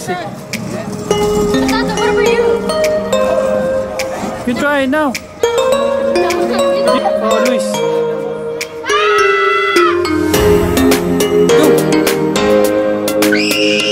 What you? You try it now. Oh, Luis. Thank.